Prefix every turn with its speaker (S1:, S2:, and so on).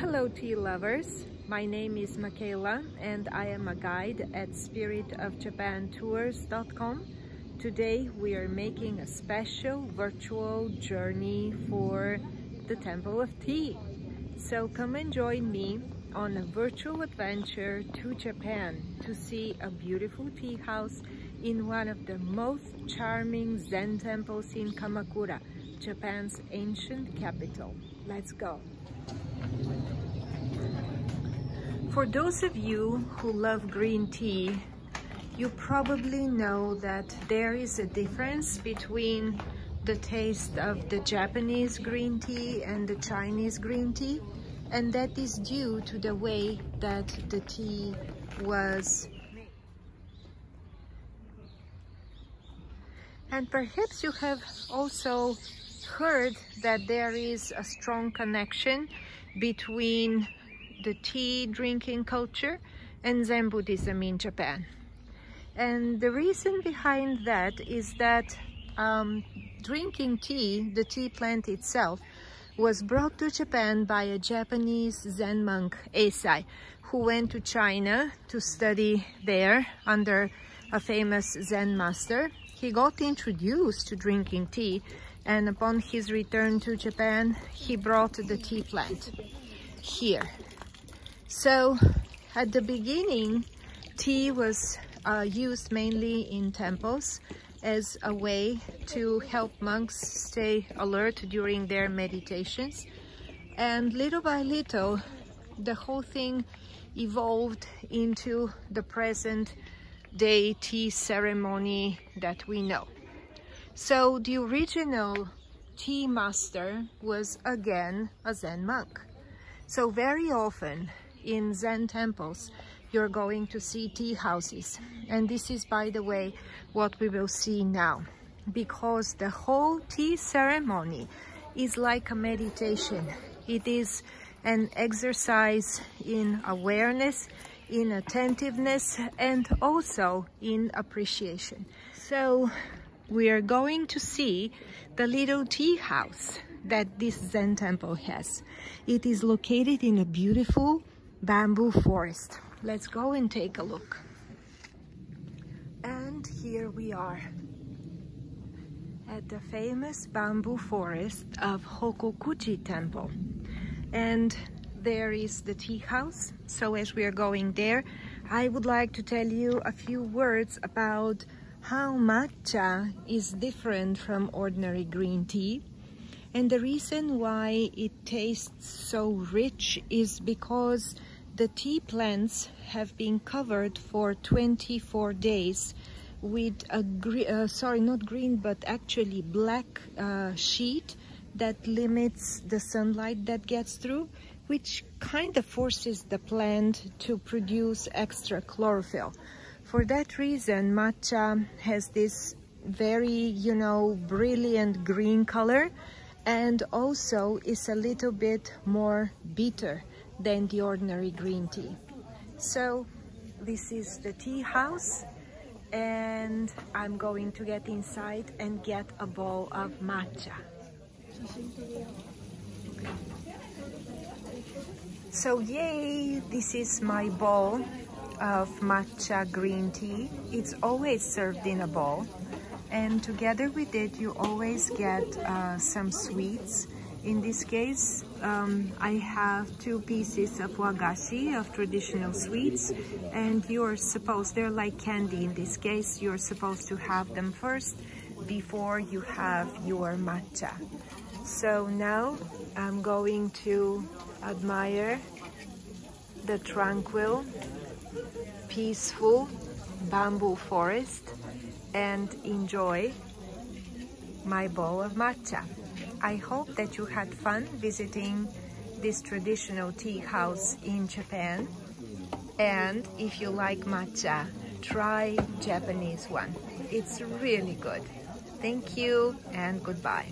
S1: Hello tea lovers, my name is Michaela and I am a guide at spiritofjapantours.com. Today we are making a special virtual journey for the Temple of Tea. So come and join me on a virtual adventure to Japan to see a beautiful tea house in one of the most charming Zen temples in Kamakura, Japan's ancient capital. Let's go! For those of you who love green tea, you probably know that there is a difference between the taste of the Japanese green tea and the Chinese green tea and that is due to the way that the tea was made. And perhaps you have also heard that there is a strong connection between the tea drinking culture and Zen Buddhism in Japan. And the reason behind that is that um, drinking tea, the tea plant itself, was brought to Japan by a Japanese Zen monk, Eisai, who went to China to study there under a famous Zen master. He got introduced to drinking tea and upon his return to Japan, he brought the tea plant here. So at the beginning, tea was uh, used mainly in temples as a way to help monks stay alert during their meditations. And little by little, the whole thing evolved into the present day tea ceremony that we know. So the original tea master was again a Zen monk. So very often in Zen temples, you're going to see tea houses. And this is, by the way, what we will see now. Because the whole tea ceremony is like a meditation. It is an exercise in awareness, in attentiveness, and also in appreciation. So we are going to see the little tea house that this Zen temple has. It is located in a beautiful bamboo forest. Let's go and take a look. And here we are at the famous bamboo forest of Hokokuji Temple. And there is the tea house. So as we are going there, I would like to tell you a few words about how matcha is different from ordinary green tea. And the reason why it tastes so rich is because the tea plants have been covered for 24 days with a green, uh, sorry, not green, but actually black uh, sheet that limits the sunlight that gets through, which kind of forces the plant to produce extra chlorophyll. For that reason, matcha has this very, you know, brilliant green color and also is a little bit more bitter than the ordinary green tea. So this is the tea house and I'm going to get inside and get a bowl of matcha. So yay, this is my bowl of matcha green tea. It's always served in a bowl and together with it you always get uh, some sweets in this case, um, I have two pieces of wagashi, of traditional sweets, and you're supposed, they're like candy in this case, you're supposed to have them first before you have your matcha. So now I'm going to admire the tranquil, peaceful bamboo forest and enjoy my bowl of matcha. I hope that you had fun visiting this traditional tea house in Japan. And if you like matcha, try Japanese one. It's really good. Thank you and goodbye.